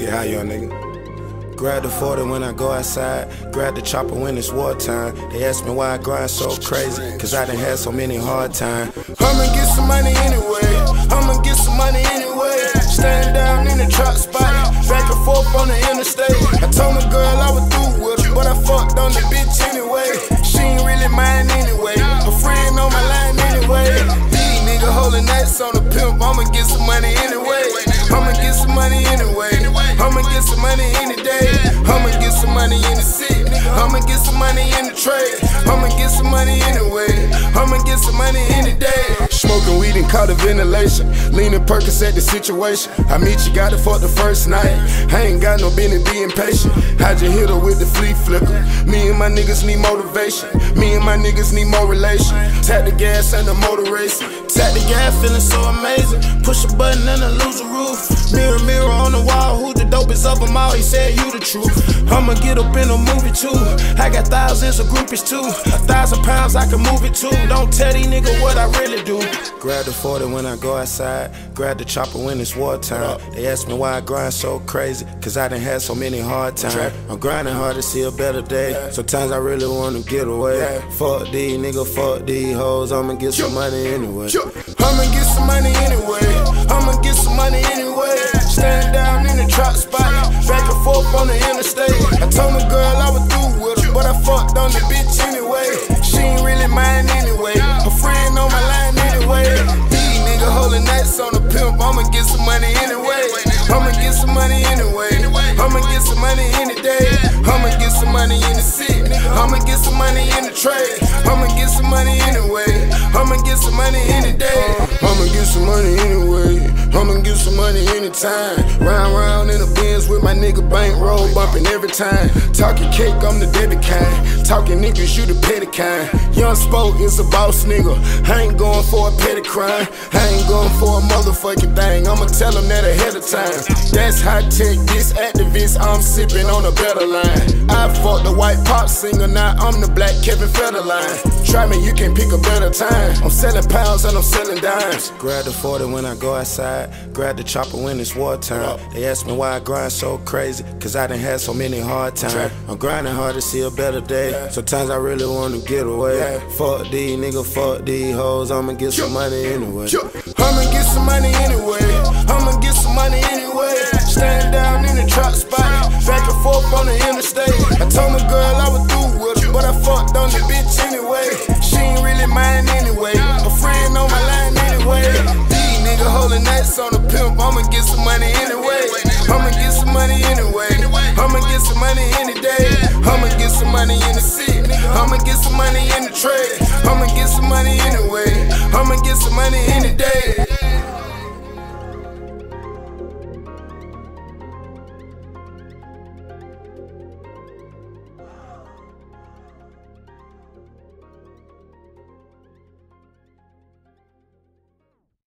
Get high, young nigga. Grab the 40 when I go outside. Grab the chopper when it's wartime. They ask me why I grind so crazy. Cause I done had so many hard times. I'ma get some money anyway. I'ma get some money anyway. Stand down in the truck spot. Back and forth on the interstate. I told my girl I was through with her. But I fucked on the bitch anyway. She ain't really mine anyway. A friend on my line anyway. These niggas holding nuts on the pimp. I'ma get some money anyway. I'ma get some money anyway. I'ma get some money any day. I'ma get some money in the city. Smoking weed and caught the ventilation. Leaning Percocet at the situation. I meet you, got it for the first night. I ain't got no business being patient. I just hit her with the flea flicker. Me and my niggas need motivation. Me and my niggas need more relation. Tap the gas and the motor racing. Tap the gas, feeling so amazing. Push a button and I lose the roof. Mirror, mirror on the wall. Who the dopest of them all? He said you the truth. I'ma get up in a movie too. I got thousands of groupies too. A thousand pounds I can move it too. Don't tell these niggas what I really do. Grab the 40 when I go outside. Grab the chopper when it's wartime. They ask me why I grind so crazy. Cause I done had so many hard times. I'm grinding hard to see a better day. Sometimes I really wanna get away. Fuck these niggas, fuck these hoes. I'ma get some money anyway. I'ma get some money anyway. I'ma money in the city. I'ma get some money in the trade. I'ma get some money anyway. I'ma get some money any day. I'ma get some money anyway. I'ma get some money anytime. Round my nigga bankroll bumping every time. Talking cake, I'm the debit kind. Talking niggas, you the petty kind. Young Spodee is a boss nigga. I ain't going for a petty crime. I ain't going for a motherfucking thing. I'ma tell them that ahead of time. That's high tech, this activist, I'm sipping on a better line. I fought the white pop singer, now I'm the black Kevin Federline. Try me, you can pick a better time. I'm selling pounds and I'm selling dimes. Grab the 40 when I go outside. Grab the chopper when it's wartime. They ask me why I grind so crazy. Cause I done had so many hard times. I'm grinding hard to see a better day. Sometimes I really wanna get away. Fuck these niggas, fuck these hoes. I'ma get some money anyway. I'ma get some money anyway. I'ma get some money anyway. Stand down in the truck spot. Back and forth on the interstate. Money in the city. I'ma get some money in the trade. I'ma get some money anyway. I'ma get some money any day.